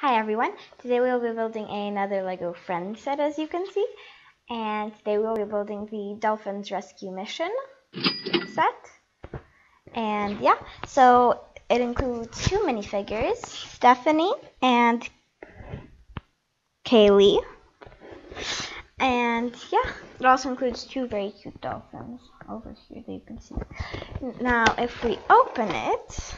Hi everyone, today we'll be building another LEGO Friends set as you can see. And today we'll be building the Dolphins Rescue Mission set. And yeah, so it includes two minifigures, Stephanie and Kaylee. And yeah, it also includes two very cute dolphins over here that you can see. Now if we open it,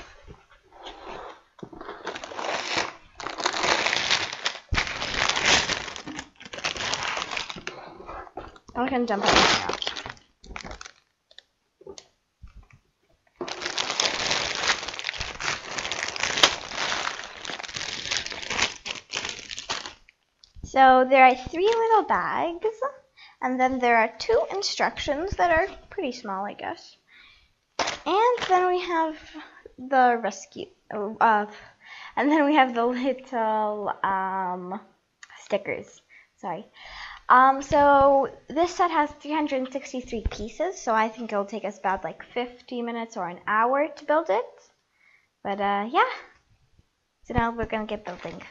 I can dump on out. So there are three little bags, and then there are two instructions that are pretty small, I guess. And then we have the rescue, uh, and then we have the little um, stickers. Sorry. Um, so this set has 363 pieces, so I think it'll take us about like 50 minutes or an hour to build it. But uh, yeah, so now we're gonna get building.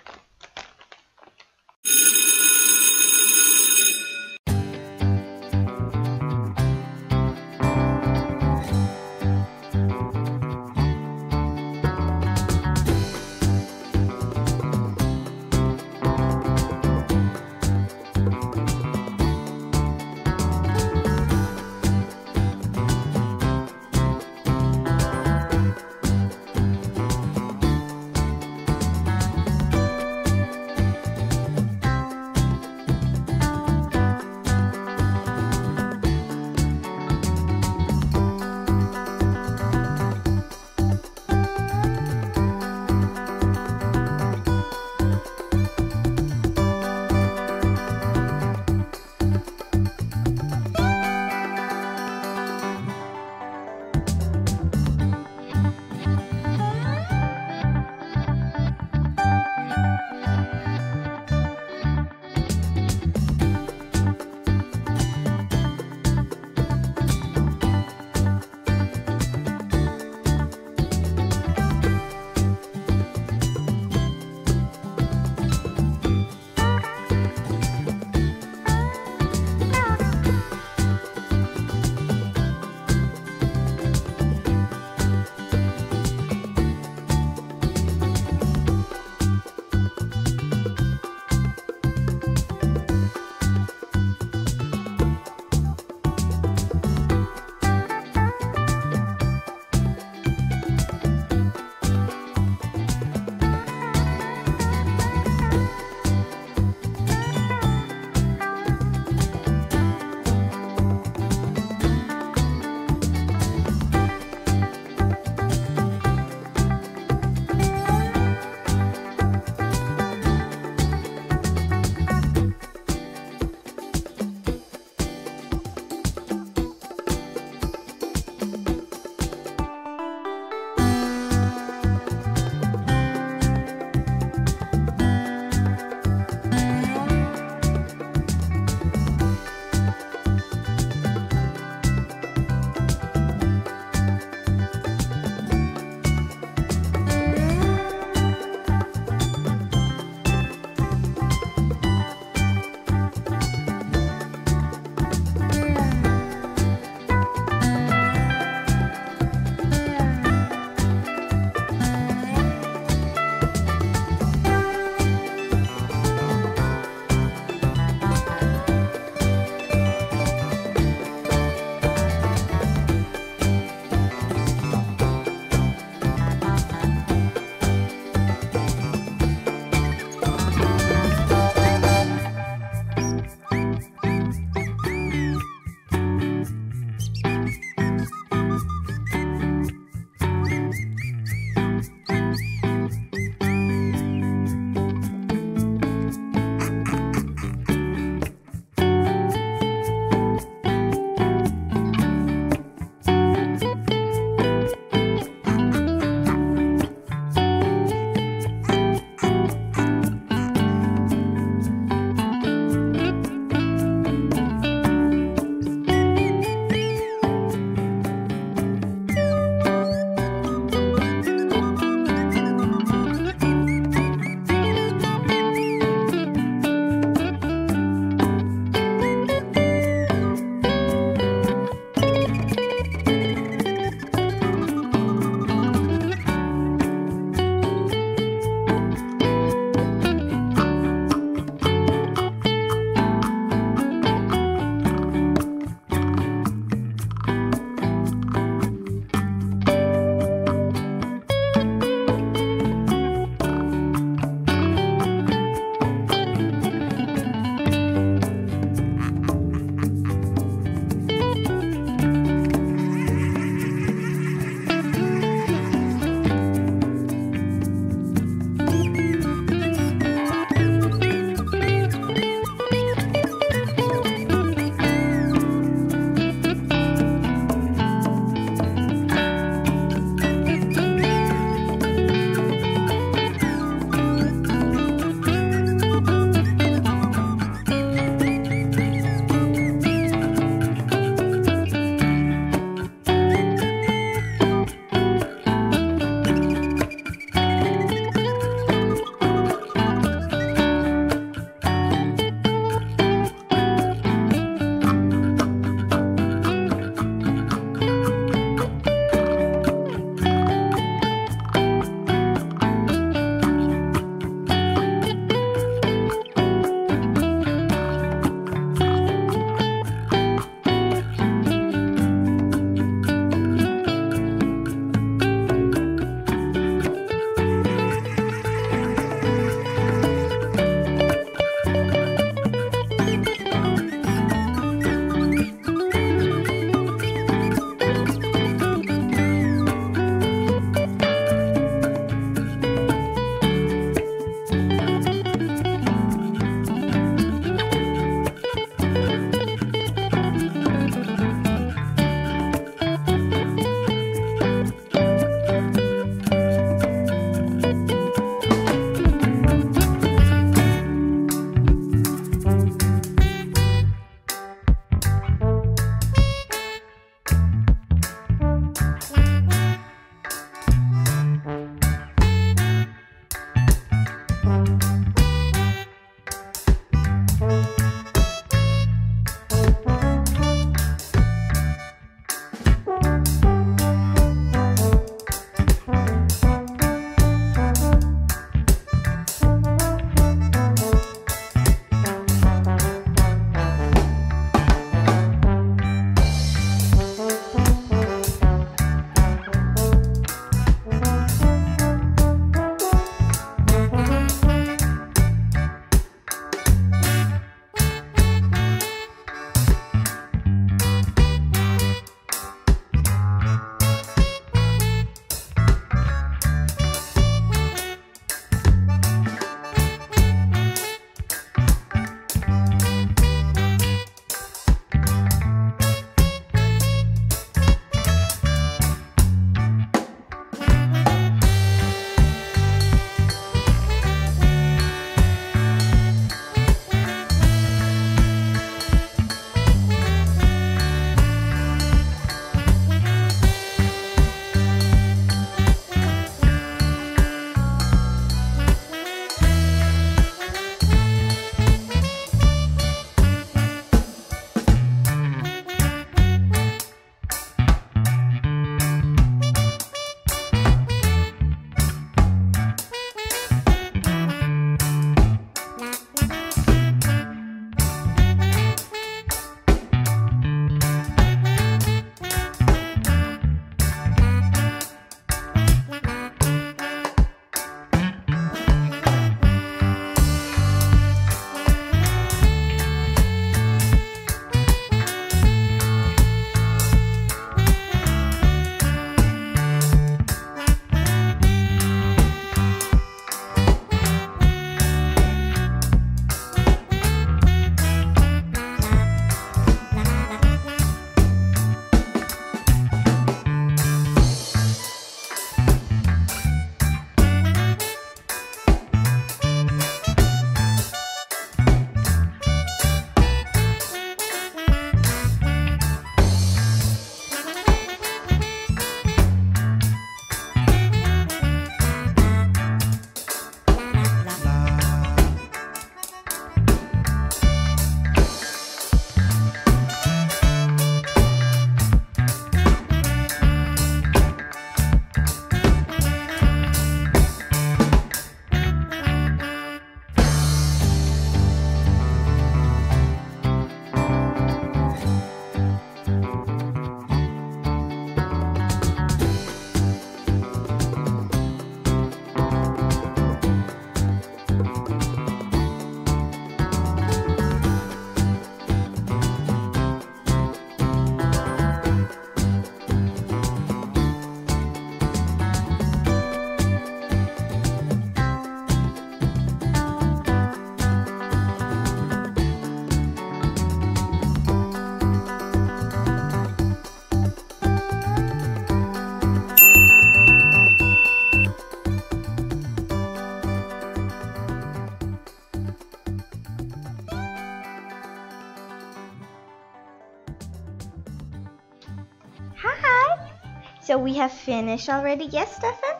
So we have finished already. Yes, Stefan?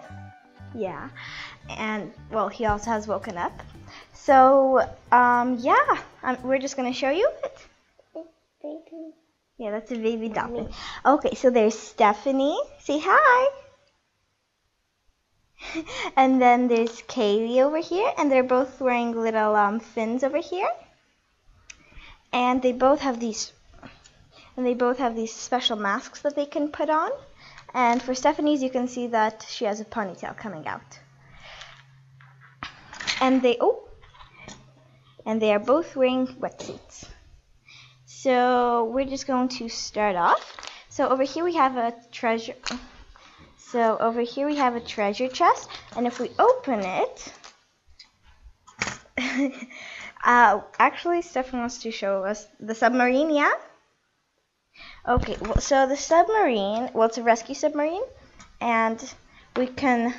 Yeah. And, well, he also has woken up. So, um, yeah, um, we're just going to show you it. Baby. Yeah, that's a baby dolphin. Okay, so there's Stephanie. Say hi. and then there's Kaylee over here, and they're both wearing little um, fins over here. And they both have these, and they both have these special masks that they can put on. And for Stephanie's, you can see that she has a ponytail coming out. And they, oh, and they are both wearing wetsuits. So we're just going to start off. So over here we have a treasure. So over here we have a treasure chest, and if we open it, uh, actually Stefan wants to show us the submarine, yeah? Okay, well, so the submarine, well, it's a rescue submarine, and we can,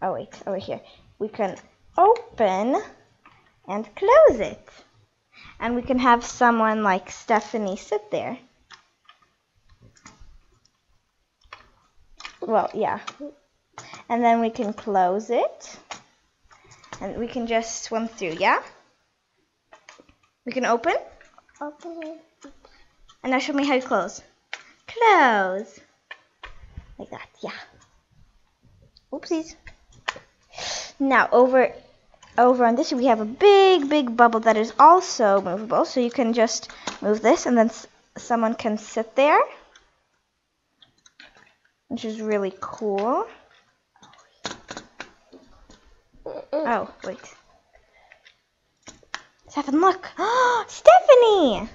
oh wait, oh, over here, we can open and close it. And we can have someone like Stephanie sit there. Well, yeah. And then we can close it. And we can just swim through, yeah? We can open. Open. And now show me how you close. Close. Like that, yeah. Oopsies. Now over over on this we have a big big bubble that is also movable so you can just move this and then someone can sit there which is really cool oh wait Stefan look Stephanie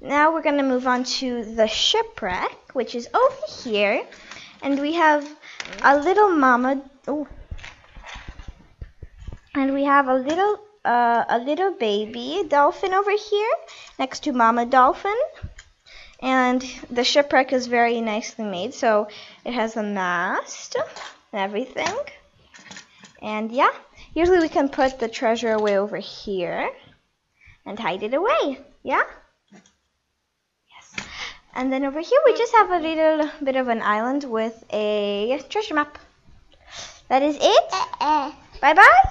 now we're gonna move on to the shipwreck which is over here. And we have a little mama oh. And we have a little uh, a little baby dolphin over here next to mama dolphin. And the shipwreck is very nicely made so it has a mast and everything. And yeah usually we can put the treasure away over here and hide it away yeah and then over here we just have a little bit of an island with a treasure map that is it Uh, bye bye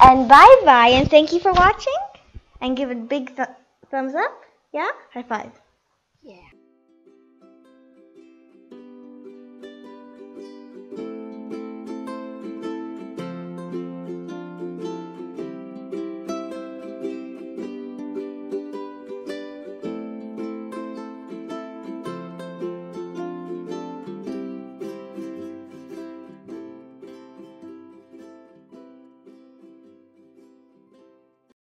and bye bye, and thank you for watching. And give it a big th thumbs up. Yeah? High five. yeah.